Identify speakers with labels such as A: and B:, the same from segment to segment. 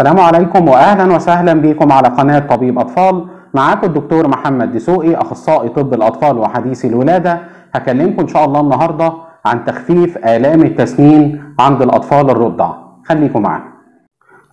A: السلام عليكم واهلا وسهلا بكم على قناة طبيب أطفال. معاكم الدكتور محمد دسوقي أخصائي طب الأطفال وحديث الولادة. هكلمكم إن شاء الله النهارده عن تخفيف آلام التسنين عند الأطفال الرضع. خليكم معانا.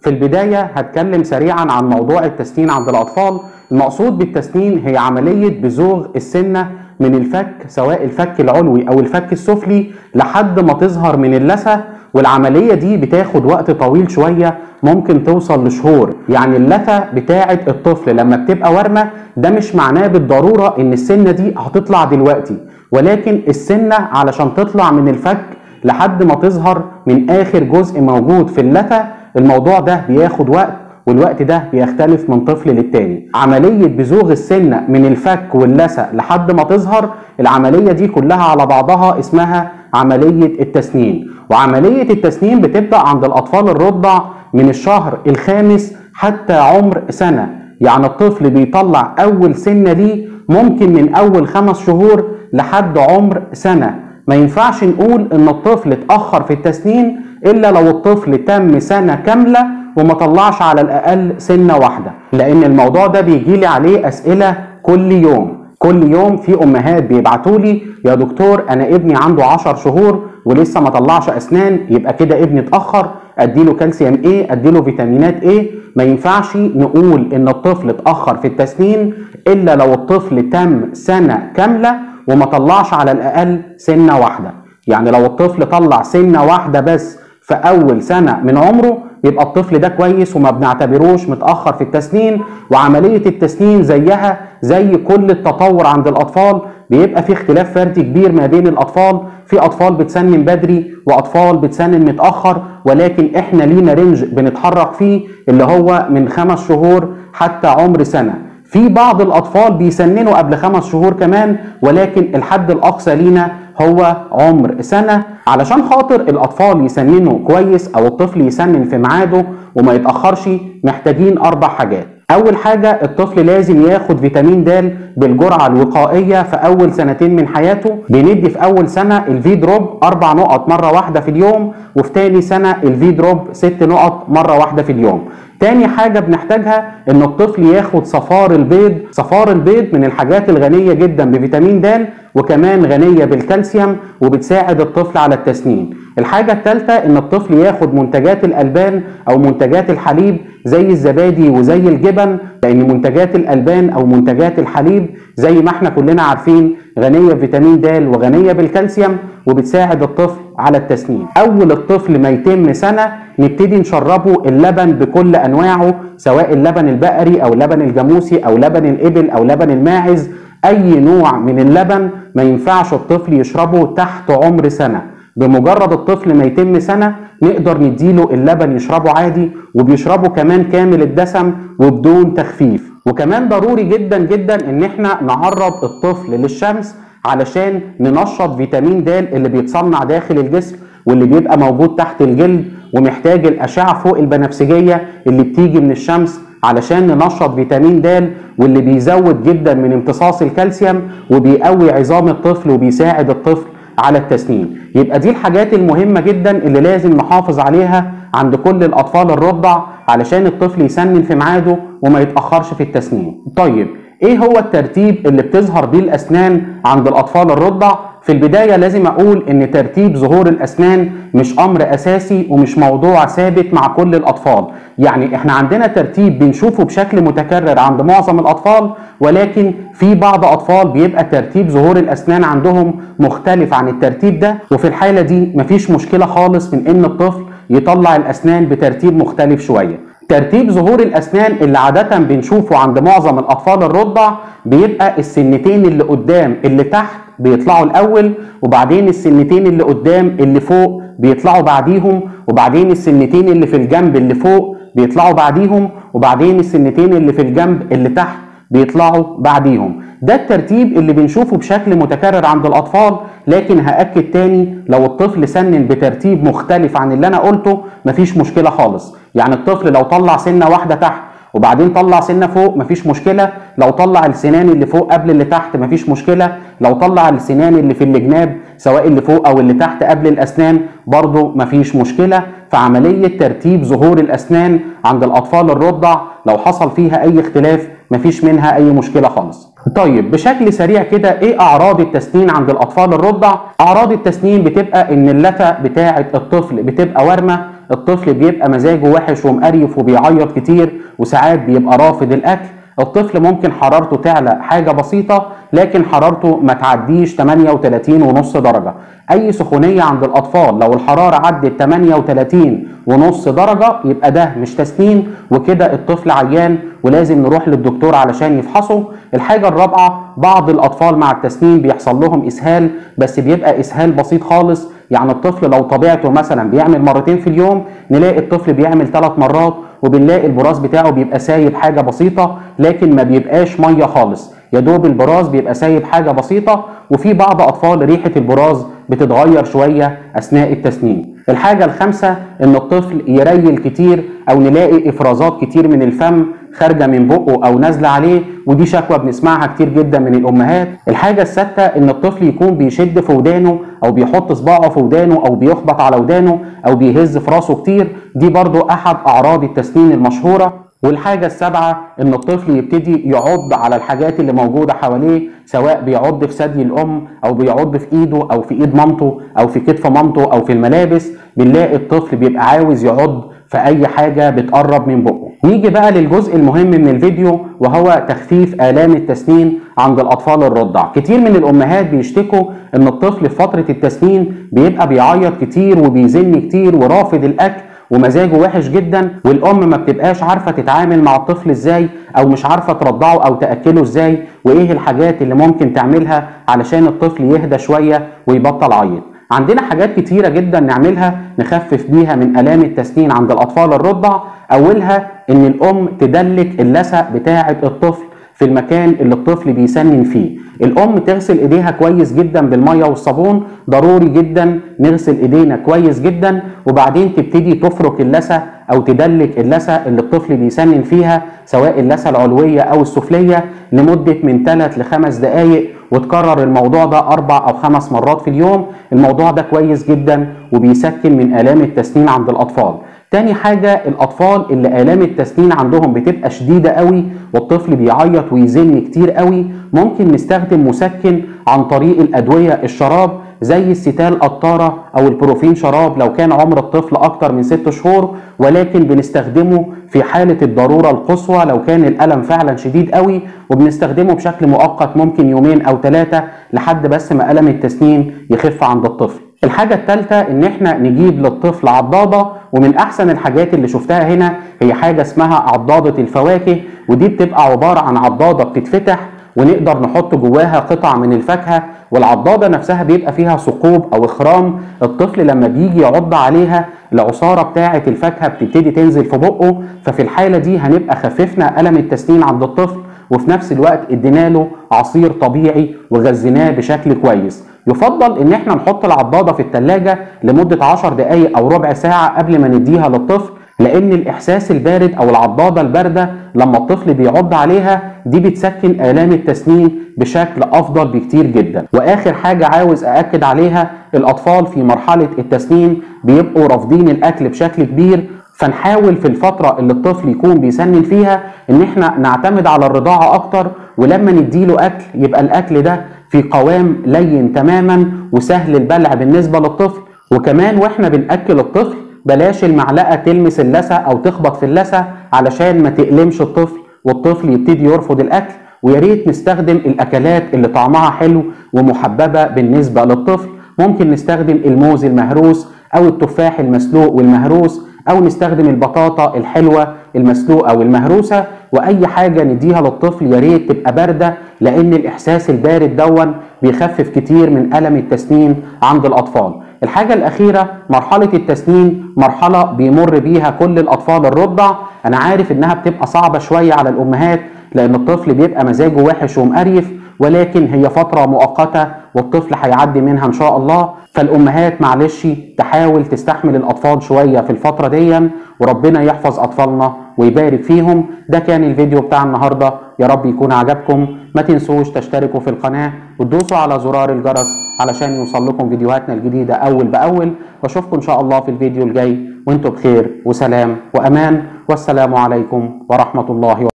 A: في البداية هتكلم سريعا عن موضوع التسنين عند الأطفال. المقصود بالتسنين هي عملية بزوغ السنة من الفك سواء الفك العلوي أو الفك السفلي لحد ما تظهر من اللثة والعملية دي بتاخد وقت طويل شوية ممكن توصل لشهور. يعني اللثة بتاعه الطفل لما بتبقى ورمه ده مش معناه بالضرورة إن السنة دي هتطلع دلوقتي. ولكن السنة علشان تطلع من الفك لحد ما تظهر من آخر جزء موجود في اللثة الموضوع ده بياخد وقت والوقت ده بيختلف من طفل للتاني. عملية بزوغ السنة من الفك واللثة لحد ما تظهر العملية دي كلها على بعضها اسمها عملية التسنين وعملية التسنين بتبدأ عند الأطفال الرضع من الشهر الخامس حتى عمر سنة. يعني الطفل بيطلع أول سنة ليه ممكن من أول خمس شهور لحد عمر سنة. ما ينفعش نقول إن الطفل اتأخر في التسنين إلا لو الطفل تم سنة كاملة وما طلعش على الأقل سنة واحدة. لأن الموضوع ده بيجيلي عليه أسئلة كل يوم. كل يوم في أمهات بيبعتوا لي يا دكتور أنا ابني عنده 10 شهور ولسه ما طلعش أسنان يبقى كده ابني اتأخر أديله كالسيوم إيه أديله فيتامينات إيه ما ينفعش نقول إن الطفل اتأخر في التسنين إلا لو الطفل تم سنة كاملة وما طلعش على الأقل سنة واحدة. يعني لو الطفل طلع سنة واحدة بس في أول سنة من عمره يبقى الطفل ده كويس وما بنعتبروش متأخر في التسنين وعملية التسنين زيها زي كل التطور عند الأطفال بيبقى في اختلاف فردي كبير ما بين الأطفال. في أطفال بتسنن بدري وأطفال بتسنن متأخر ولكن إحنا لينا رينج بنتحرك فيه اللي هو من خمس شهور حتى عمر سنة. في بعض الأطفال بيسننوا قبل خمس شهور كمان ولكن الحد الأقصى لينا هو عمر سنة. علشان خاطر الأطفال يسننوا كويس أو الطفل يسنن في ميعاده وما يتأخرش محتاجين أربع حاجات. أول حاجة الطفل لازم ياخد فيتامين د بالجرعة الوقائية في أول سنتين من حياته. بندي في أول سنة ال Vidrop أربع نقط مرة واحدة في اليوم وفي تاني سنة ال Vidrop ست نقط مرة واحدة في اليوم. تاني حاجة بنحتاجها إن الطفل ياخد صفار البيض. صفار البيض من الحاجات الغنية جدا بفيتامين د وكمان غنية بالكالسيوم وبتساعد الطفل على التسنين. الحاجة الثالثة إن الطفل ياخد منتجات الألبان أو منتجات الحليب زي الزبادي وزي الجبن لأن منتجات الألبان أو منتجات الحليب زي ما إحنا كلنا عارفين غنية بفيتامين د وغنية بالكالسيوم وبتساعد الطفل على التسنين أول الطفل ما يتم سنة نبتدي نشربه اللبن بكل أنواعه سواء اللبن البقري أو اللبن الجاموسي أو لبن الإبل أو لبن الماعز أي نوع من اللبن ما ينفعش الطفل يشربه تحت عمر سنة. بمجرد الطفل ما يتم سنة نقدر نديله اللبن يشربه عادي وبيشربه كمان كامل الدسم وبدون تخفيف. وكمان ضروري جدا جدا إن إحنا نعرض الطفل للشمس علشان ننشط فيتامين د اللي بيتصنع داخل الجسم واللي بيبقى موجود تحت الجلد ومحتاج الأشعة فوق البنفسجية اللي بتيجي من الشمس علشان ننشط فيتامين د واللي بيزود جدا من امتصاص الكالسيوم وبيقوي عظام الطفل وبيساعد الطفل على التسنين يبقى دي الحاجات المهمة جدا اللي لازم نحافظ عليها عند كل الأطفال الرضع علشان الطفل يسنن في ميعاده وما يتأخرش في التسنين طيب إيه هو الترتيب اللي بتظهر بيه الأسنان عند الأطفال الرضع؟ في البداية لازم أقول إن ترتيب ظهور الأسنان مش أمر أساسي ومش موضوع ثابت مع كل الأطفال. يعني إحنا عندنا ترتيب بنشوفه بشكل متكرر عند معظم الأطفال ولكن في بعض أطفال بيبقى ترتيب ظهور الأسنان عندهم مختلف عن الترتيب ده وفي الحالة دي مفيش مشكلة خالص من إن الطفل يطلع الأسنان بترتيب مختلف شوية. ترتيب ظهور الأسنان اللي عادة بنشوفه عند معظم الأطفال الرضع بيبقى السنتين اللي قدام اللي تحت بيطلعوا الأول وبعدين السنتين اللي قدام اللي فوق بيطلعوا بعديهم وبعدين السنتين اللي في الجنب اللي فوق بيطلعوا بعديهم وبعدين السنتين اللي في الجنب اللي تحت بيطلعوا بعديهم. ده الترتيب اللي بنشوفه بشكل متكرر عند الأطفال لكن هأكد تاني لو الطفل سنن بترتيب مختلف عن اللي أنا قلته مفيش مشكلة خالص. يعني الطفل لو طلع سنة واحدة تحت وبعدين طلع سنة فوق مفيش مشكلة لو طلع السنان اللي فوق قبل اللي تحت مفيش مشكلة لو طلع السنان اللي في الجناب سواء اللي فوق أو اللي تحت قبل الأسنان برضه مفيش مشكلة. في عمليه ترتيب ظهور الأسنان عند الأطفال الرضع لو حصل فيها أي اختلاف مفيش منها أي مشكلة خالص. طيب بشكل سريع كده إيه أعراض التسنين عند الأطفال الرضع؟ أعراض التسنين بتبقى إن اللثة بتاعة الطفل بتبقى ورمه الطفل بيبقى مزاجه وحش ومقريف وبيعيط كتير وساعات بيبقى رافض الأكل. الطفل ممكن حرارته تعلى حاجة بسيطة لكن حرارته ما تعديش 38 ونص درجة. أي سخونية عند الأطفال لو الحرارة عدت 38 ونص درجة يبقى ده مش تسنين. وكده الطفل عيان ولازم نروح للدكتور علشان يفحصه. الحاجة الرابعة بعض الأطفال مع التسنين بيحصل لهم إسهال بس بيبقى إسهال بسيط خالص. يعني الطفل لو طبيعته مثلا بيعمل مرتين في اليوم نلاقي الطفل بيعمل ثلاث مرات وبنلاقي البراز بتاعه بيبقى سايب حاجة بسيطة لكن ما بيبقاش مية خالص. يا دوب البراز بيبقى سايب حاجة بسيطة وفي بعض أطفال ريحة البراز بتتغير شوية أثناء التسنين. الحاجة الخامسة إن الطفل يريل كتير أو نلاقي إفرازات كتير من الفم خارجة من بقه أو نازلة عليه ودي شكوى بنسمعها كتير جدا من الأمهات. الحاجة السادسه إن الطفل يكون بيشد في ودانه أو بيحط صباعه في ودانه أو بيخبط على ودانه أو بيهز في راسه كتير. دي برضو أحد أعراض التسنين المشهورة. والحاجة السابعة إن الطفل يبتدي يعض على الحاجات اللي موجودة حواليه سواء بيعض في ثدي الأم أو بيعض في إيده أو في إيد مامته أو في كتف مامته أو في الملابس. بنلاقي الطفل بيبقى عاوز يعض في أي حاجة بتقرب من بقه. نيجي بقى للجزء المهم من الفيديو وهو تخفيف آلام التسنين عند الأطفال الرضع. كتير من الأمهات بيشتكوا إن الطفل في فترة التسنين بيبقى بيعيط كتير وبيزن كتير ورافض الأكل ومزاجه وحش جدا والأم ما بتبقاش عارفة تتعامل مع الطفل إزاي أو مش عارفة ترضعه أو تأكله إزاي وإيه الحاجات اللي ممكن تعملها علشان الطفل يهدى شوية ويبطل عيط عندنا حاجات كتيرة جدا نعملها نخفف بيها من آلام التسنين عند الأطفال الرضع. أولها إن الأم تدلك اللثة بتاعة الطفل. في المكان اللي الطفل بيسنن فيه. الأم تغسل إيديها كويس جدا بالمية والصابون ضروري جدا نغسل إيدينا كويس جدا وبعدين تبتدي تفرك اللثة أو تدلك اللثة اللي الطفل بيسنن فيها سواء اللثة العلوية أو السفلية لمدة من 3 ل 5 دقائق وتكرر الموضوع ده أربع أو خمس مرات في اليوم. الموضوع ده كويس جدا وبيسكن من آلام التسنين عند الأطفال. تاني حاجة الأطفال اللي آلام التسنين عندهم بتبقى شديدة قوي والطفل بيعيط ويزن كتير قوي ممكن نستخدم مسكن عن طريق الأدوية الشراب زي الستال قطارة أو البروفين شراب لو كان عمر الطفل أكتر من ست شهور ولكن بنستخدمه في حالة الضرورة القصوى لو كان الألم فعلا شديد قوي وبنستخدمه بشكل مؤقت ممكن يومين أو ثلاثة لحد بس ما ألم التسنين يخف عند الطفل. الحاجة الثالثة إن إحنا نجيب للطفل عضادة ومن أحسن الحاجات اللي شفتها هنا هي حاجة اسمها عضادة الفواكه ودي بتبقى عبارة عن عضادة بتتفتح ونقدر نحط جواها قطع من الفاكهة والعضادة نفسها بيبقى فيها ثقوب أو إخرام الطفل لما بيجي يعض عليها العصارة بتاعة الفاكهة بتبتدي تنزل في بقه ففي الحالة دي هنبقى خففنا ألم التسنين عند الطفل وفي نفس الوقت ادينا له عصير طبيعي وغذيناه بشكل كويس. يفضل إن إحنا نحط العضادة في الثلاجه لمدة 10 دقائق أو ربع ساعة قبل ما نديها للطفل لأن الإحساس البارد أو العضادة الباردة لما الطفل بيعض عليها دي بتسكن آلام التسنين بشكل أفضل بكتير جدا. وآخر حاجة عاوز أأكد عليها الأطفال في مرحلة التسنين بيبقوا رافضين الأكل بشكل كبير فنحاول في الفترة اللي الطفل يكون بيسنن فيها إن إحنا نعتمد على الرضاعة أكتر ولما نديله أكل يبقى الأكل ده في قوام لين تماما وسهل البلع بالنسبة للطفل. وكمان وإحنا بنأكل الطفل بلاش المعلقة تلمس اللثة أو تخبط في اللثة علشان ما تألمش الطفل والطفل يبتدي يرفض الأكل. ويا ريت نستخدم الأكلات اللي طعمها حلو ومحببة بالنسبة للطفل. ممكن نستخدم الموز المهروس أو التفاح المسلوق والمهروس أو نستخدم البطاطا الحلوة المسلوقة والمهروسة. وأي حاجة نديها للطفل يا ريت تبقى باردة لأن الإحساس البارد دون بيخفف كتير من ألم التسنين عند الأطفال. الحاجة الأخيرة مرحلة التسنين مرحلة بيمر بيها كل الأطفال الرضع. أنا عارف إنها بتبقى صعبة شوية على الأمهات لأن الطفل بيبقى مزاجه وحش ومقريف ولكن هي فترة مؤقتة والطفل هيعدي منها إن شاء الله. فالأمهات معلش تحاول تستحمل الأطفال شوية في الفترة دي وربنا يحفظ أطفالنا ويبارك فيهم. ده كان الفيديو بتاع النهارده. يا رب يكون عجبكم. ما تنسوش تشتركوا في القناة وتدوسوا على زرار الجرس علشان يوصل لكم فيديوهاتنا الجديدة أول بأول. وأشوفكم إن شاء الله في الفيديو الجاي. وأنتم بخير وسلام وأمان. والسلام عليكم ورحمة الله وبركاته